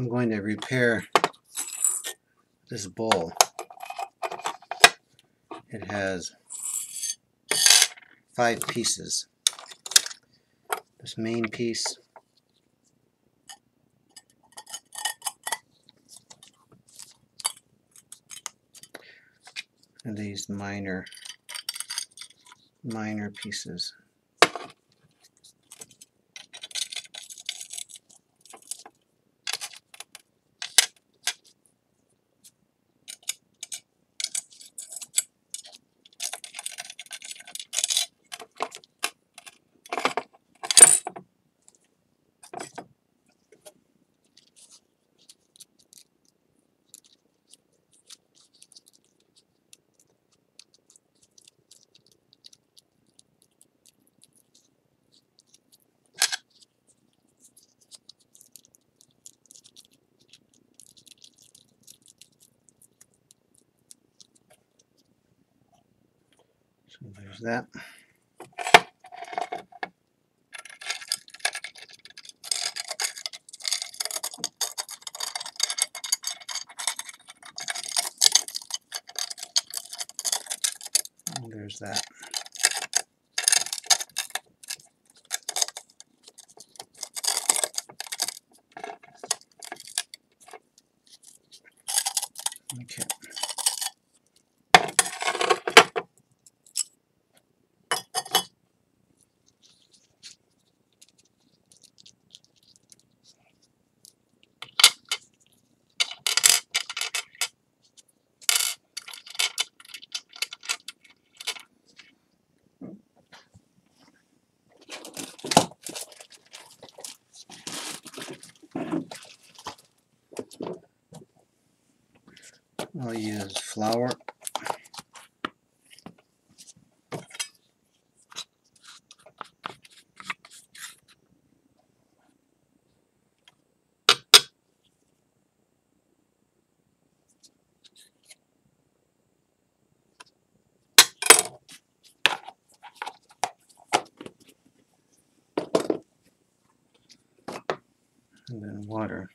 I'm going to repair this bowl. It has five pieces. This main piece and these minor minor pieces. So there's that. And there's that. Okay. And then water.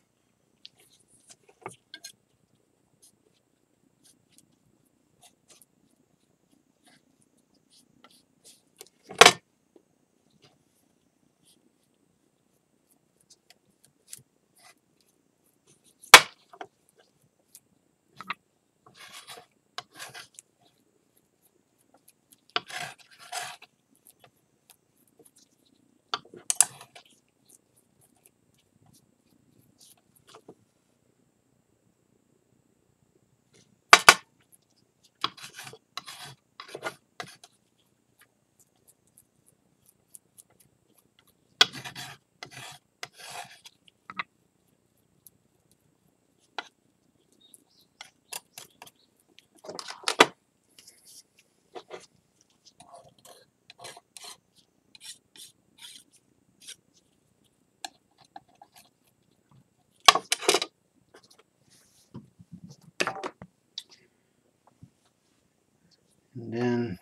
And then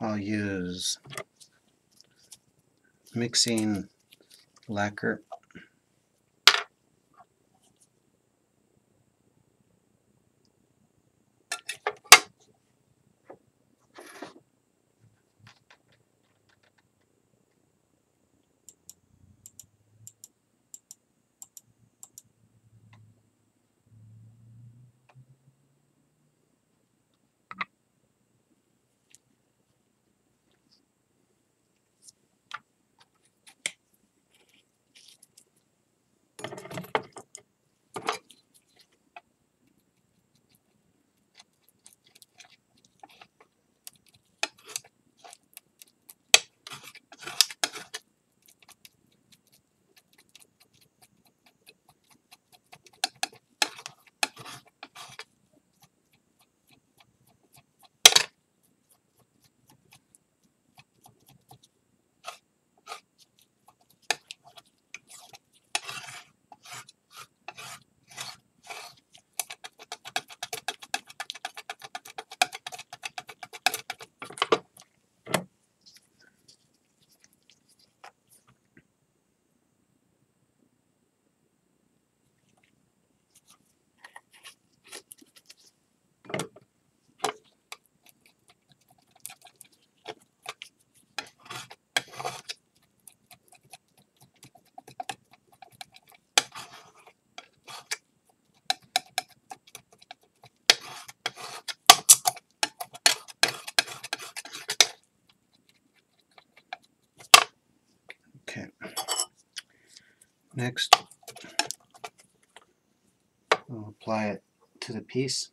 I'll use mixing lacquer. Next, we'll apply it to the piece.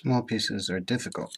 Small pieces are difficult.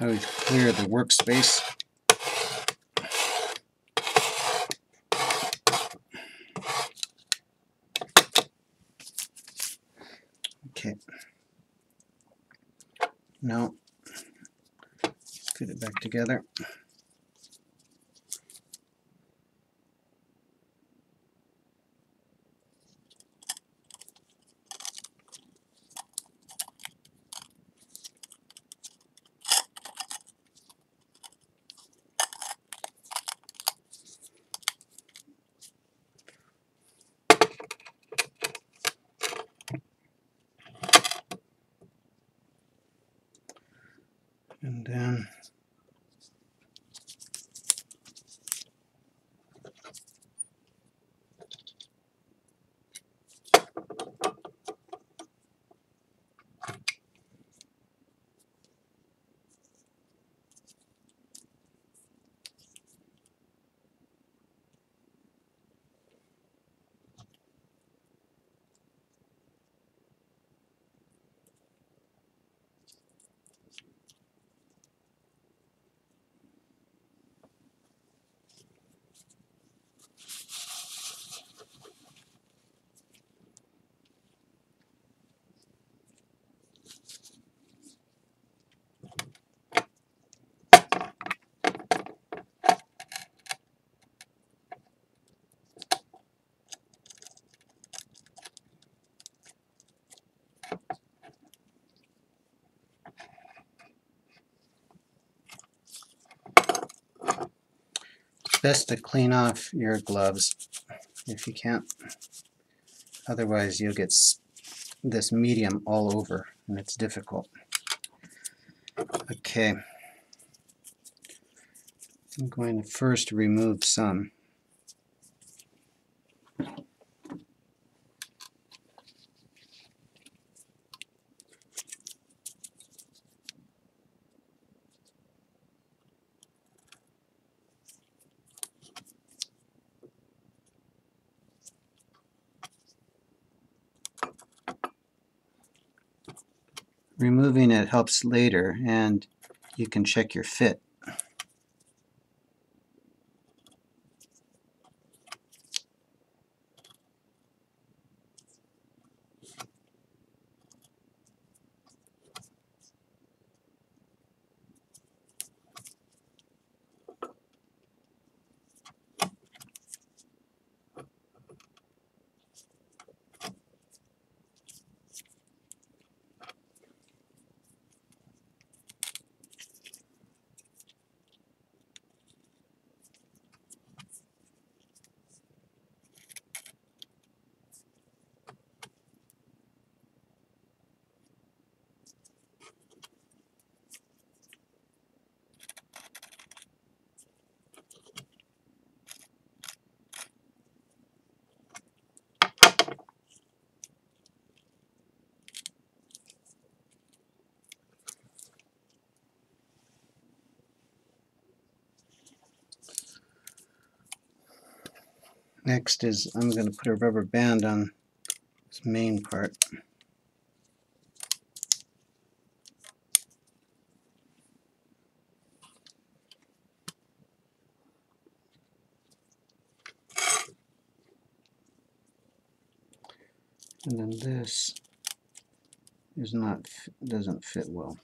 I would clear the workspace. Okay. Now, put it back together. Best to clean off your gloves if you can't. Otherwise you'll get this medium all over and it's difficult. Okay. I'm going to first remove some. Removing it helps later and you can check your fit. Next is I'm going to put a rubber band on this main part. And then this is not doesn't fit well.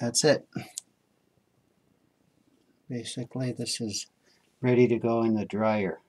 That's it. Basically, this is ready to go in the dryer.